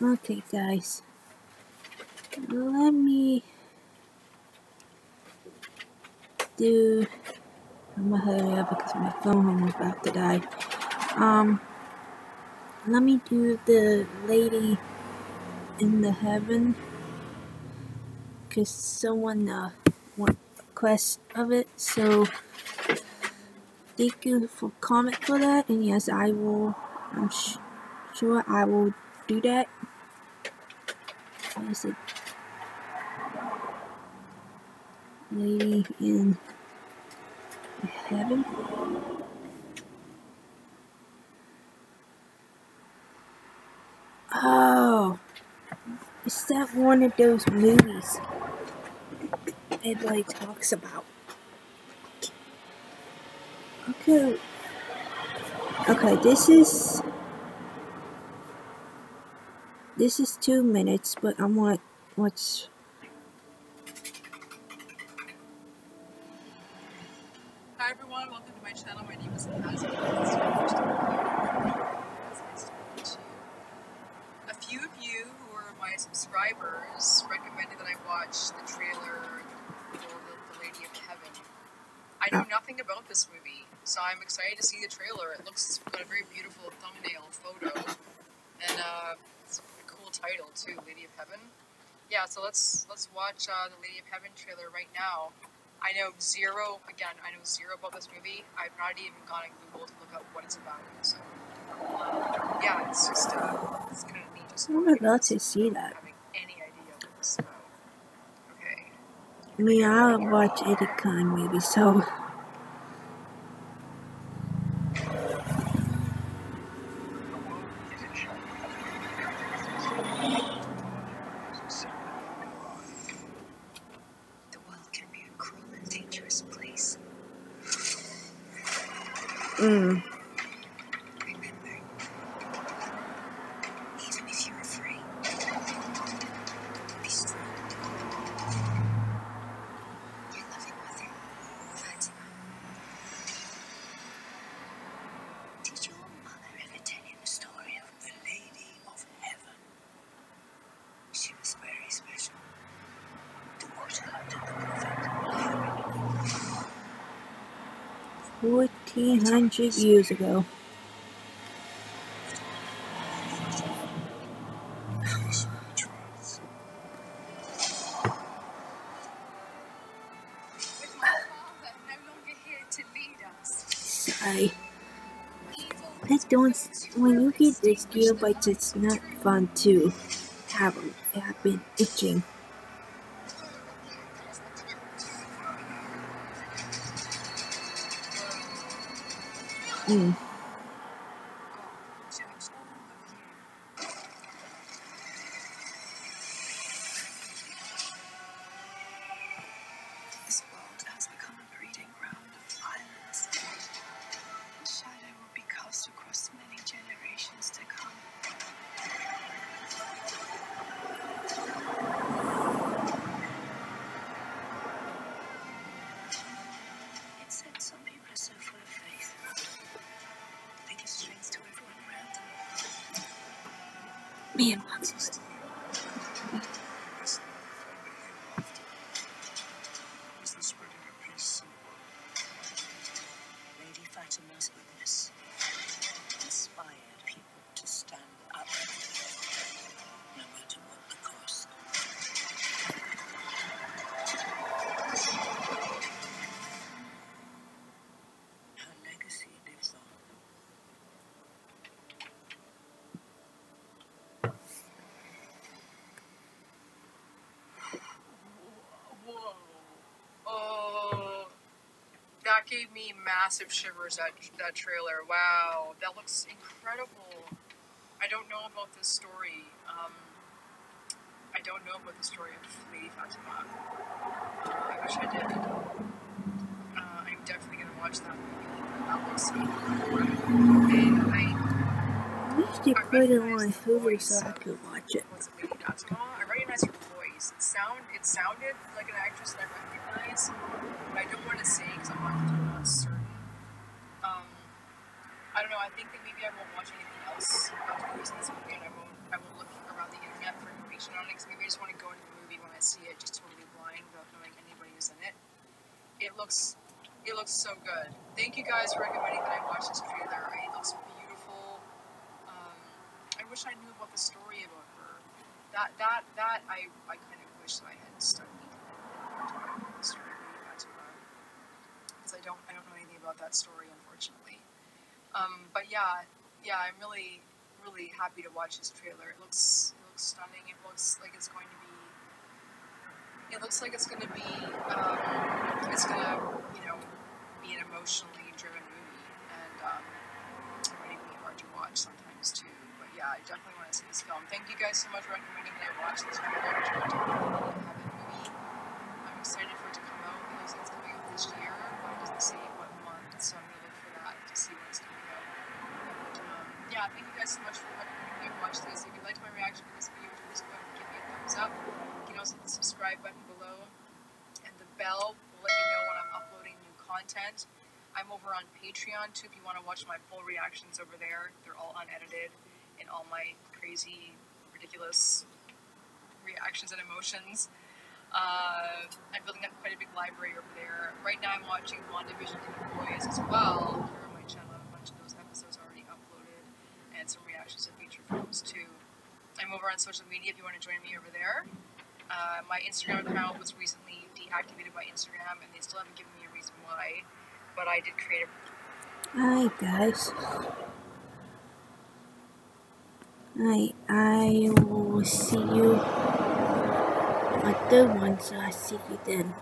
Okay, guys. Let me do. I'm gonna hurry up because my phone is about to die. Um, let me do the lady in the heaven because someone uh want quest of it. So thank you for comment for that, and yes, I will. I'm sure I will do that. It? Lady in heaven? Oh, is that one of those movies everybody talks about? Okay. Okay, this is this is two minutes, but I'm like, what's Hi everyone, welcome to my channel. My name is. A few of you who are my subscribers recommended that I watch the trailer for the, the Lady of Heaven. I know nothing about this movie, so I'm excited to see the trailer. It looks got a very beautiful thumbnail photo, and uh, it's a cool title too, Lady of Heaven. Yeah, so let's let's watch uh, the Lady of Heaven trailer right now. I know zero, again, I know zero about this movie. I've not even gone on Google to look up what it's about. So, yeah, it's just, uh, it's kind of neat. Just I would love to see that. Having any idea what this is about. Okay. I mean, I watch any kind of movie, so The world can be a cruel and dangerous place. Mm, 1400 years ago. I That don't. When you get this gear but it's not fun to have. I've been itching. Mm. Man, what's is gave me massive shivers, that, that trailer. Wow. That looks incredible. I don't know about this story. Um, I don't know about the story of Lady Fatima. Uh, I wish I did. Uh, I'm definitely going to watch that movie. That looks incredible. And I I wish they put it on Hulu so I could watch it. was Lady Fatima. I recognize her It sound it sounded like an actress that I recognize, but I don't want to say because I'm not, I'm not certain. Um, I don't know. I think that maybe I won't watch anything else after this movie, weekend. I won't. I won't look around the internet for information on it. because maybe I just want to go into the movie when I see it, just totally blind without knowing anybody who's in it. It looks, it looks so good. Thank you guys for recommending that I watch this trailer. It looks beautiful. Um, I wish I knew about the story about her. That that that I I kind of wish I had studied the story because I don't I don't know anything about that story unfortunately. Um, but yeah, yeah, I'm really really happy to watch this trailer. It looks it looks stunning. It looks like it's going to be. It looks like it's going to be. Um, it's going to you know be an emotionally driven movie, and um, it might even be hard to watch sometimes too. But yeah, I definitely want to see this film. Thank you guys so much for recommending that I watch this trailer. Which I Heaven movie. I'm excited for it to come out. It looks like it's coming out this year, but it doesn't say what month, so I'm gonna look for that to see when it's coming out. Um, yeah, thank you guys so much for recommending me to watch this. If you liked my reaction to this video, please go ahead and give me a thumbs up. You can also hit the subscribe button below, and the bell will let you know when I'm uploading new content. I'm over on Patreon too if you want to watch my full reactions over there. They're all unedited and all my crazy, ridiculous reactions and emotions. Uh, I'm building up quite a big library over there. Right now I'm watching WandaVision and The Boys as well. Here on my channel, I have a bunch of those episodes already uploaded and some reactions to feature films too. I'm over on social media if you want to join me over there. Uh, my Instagram account was recently deactivated by Instagram and they still haven't given me a reason why, but I did create a Hi guys. I I will see you on the one, so I see you then.